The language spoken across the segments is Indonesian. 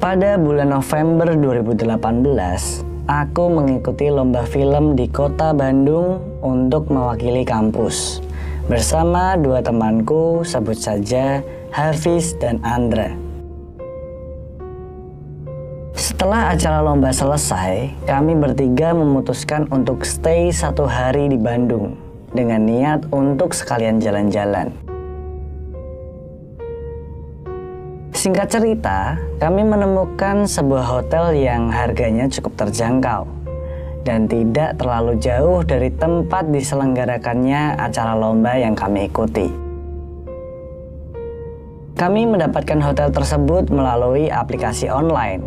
Pada bulan November 2018, aku mengikuti lomba film di kota Bandung untuk mewakili kampus bersama dua temanku sebut saja Hafiz dan Andra. Setelah acara lomba selesai, kami bertiga memutuskan untuk stay satu hari di Bandung dengan niat untuk sekalian jalan-jalan. Singkat cerita, kami menemukan sebuah hotel yang harganya cukup terjangkau dan tidak terlalu jauh dari tempat diselenggarakannya acara lomba yang kami ikuti. Kami mendapatkan hotel tersebut melalui aplikasi online.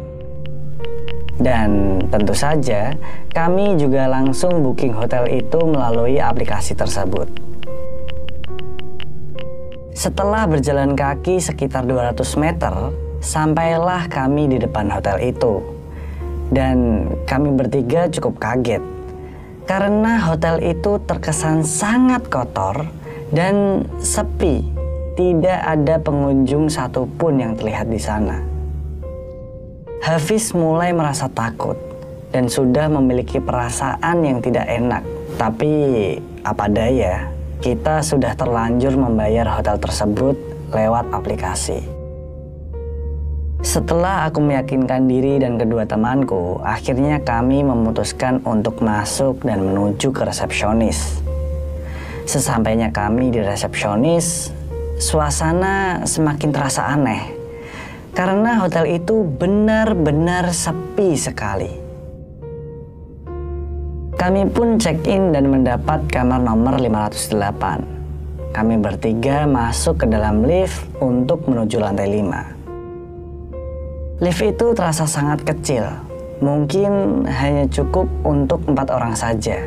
Dan tentu saja, kami juga langsung booking hotel itu melalui aplikasi tersebut. Setelah berjalan kaki sekitar 200 meter, sampailah kami di depan hotel itu. Dan kami bertiga cukup kaget karena hotel itu terkesan sangat kotor dan sepi. Tidak ada pengunjung satupun yang terlihat di sana. Hafiz mulai merasa takut dan sudah memiliki perasaan yang tidak enak. Tapi apa daya, kita sudah terlanjur membayar hotel tersebut lewat aplikasi. Setelah aku meyakinkan diri dan kedua temanku, akhirnya kami memutuskan untuk masuk dan menuju ke resepsionis. Sesampainya kami di resepsionis, suasana semakin terasa aneh karena hotel itu benar-benar sepi sekali. Kami pun check-in dan mendapat kamar nomor 508. Kami bertiga masuk ke dalam lift untuk menuju lantai 5. Lift itu terasa sangat kecil, mungkin hanya cukup untuk empat orang saja.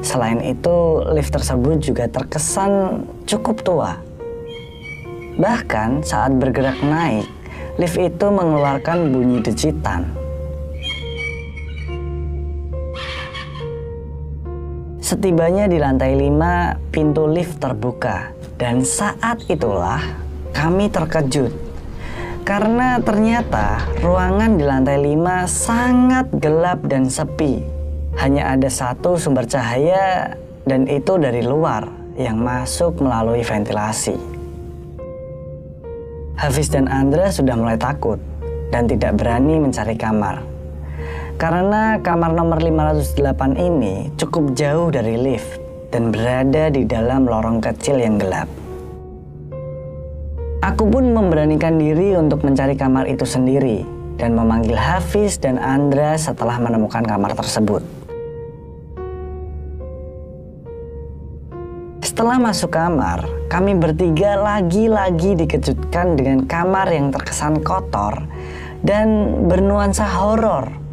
Selain itu, lift tersebut juga terkesan cukup tua. Bahkan saat bergerak naik, lift itu mengeluarkan bunyi decitan Setibanya di lantai 5, pintu lift terbuka. Dan saat itulah kami terkejut. Karena ternyata ruangan di lantai 5 sangat gelap dan sepi. Hanya ada satu sumber cahaya dan itu dari luar yang masuk melalui ventilasi. Hafiz dan Andra sudah mulai takut dan tidak berani mencari kamar. Karena kamar nomor 508 ini cukup jauh dari lift dan berada di dalam lorong kecil yang gelap. Aku pun memberanikan diri untuk mencari kamar itu sendiri dan memanggil Hafiz dan Andra setelah menemukan kamar tersebut. Setelah masuk kamar, kami bertiga lagi-lagi dikejutkan dengan kamar yang terkesan kotor dan bernuansa horor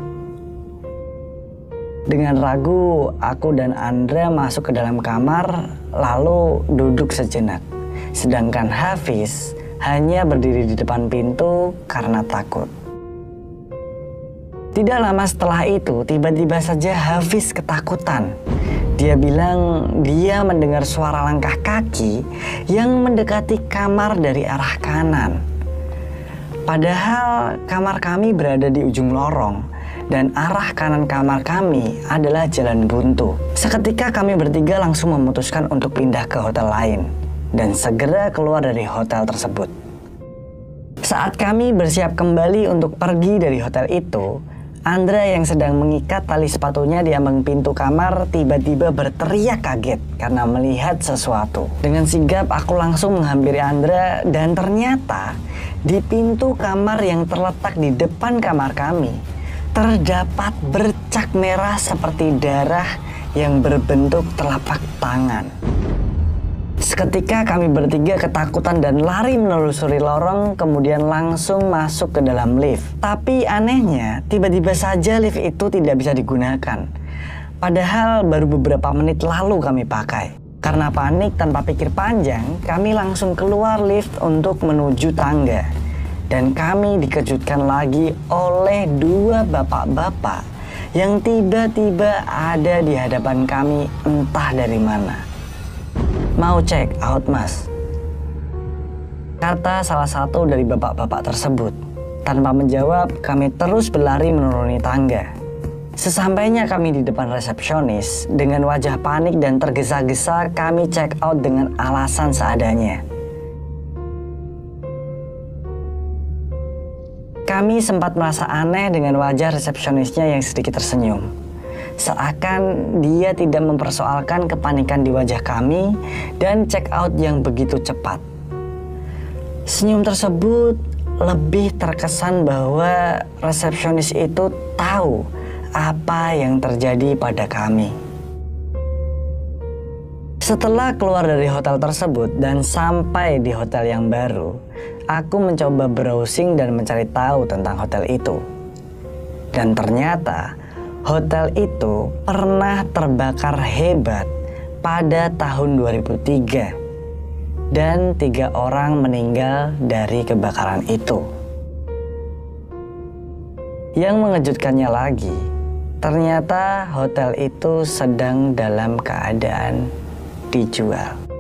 dengan ragu, aku dan Andra masuk ke dalam kamar lalu duduk sejenak. Sedangkan Hafiz hanya berdiri di depan pintu karena takut. Tidak lama setelah itu, tiba-tiba saja Hafiz ketakutan. Dia bilang dia mendengar suara langkah kaki yang mendekati kamar dari arah kanan. Padahal kamar kami berada di ujung lorong dan arah kanan kamar kami adalah jalan buntu. Seketika kami bertiga langsung memutuskan untuk pindah ke hotel lain dan segera keluar dari hotel tersebut. Saat kami bersiap kembali untuk pergi dari hotel itu, Andra yang sedang mengikat tali sepatunya di ambang pintu kamar tiba-tiba berteriak kaget karena melihat sesuatu. Dengan sigap aku langsung menghampiri Andra dan ternyata di pintu kamar yang terletak di depan kamar kami terdapat bercak merah seperti darah yang berbentuk telapak tangan. Seketika kami bertiga ketakutan dan lari menelusuri lorong kemudian langsung masuk ke dalam lift. Tapi anehnya, tiba-tiba saja lift itu tidak bisa digunakan. Padahal baru beberapa menit lalu kami pakai. Karena panik tanpa pikir panjang, kami langsung keluar lift untuk menuju tangga dan kami dikejutkan lagi oleh dua bapak-bapak yang tiba-tiba ada di hadapan kami entah dari mana. Mau cek out mas? Kata salah satu dari bapak-bapak tersebut. Tanpa menjawab, kami terus berlari menuruni tangga. Sesampainya kami di depan resepsionis, dengan wajah panik dan tergesa-gesa kami check out dengan alasan seadanya. Kami sempat merasa aneh dengan wajah resepsionisnya yang sedikit tersenyum. Seakan dia tidak mempersoalkan kepanikan di wajah kami dan check out yang begitu cepat. Senyum tersebut lebih terkesan bahwa resepsionis itu tahu apa yang terjadi pada kami. Setelah keluar dari hotel tersebut dan sampai di hotel yang baru, aku mencoba browsing dan mencari tahu tentang hotel itu. Dan ternyata hotel itu pernah terbakar hebat pada tahun 2003 dan tiga orang meninggal dari kebakaran itu. Yang mengejutkannya lagi, ternyata hotel itu sedang dalam keadaan dijual.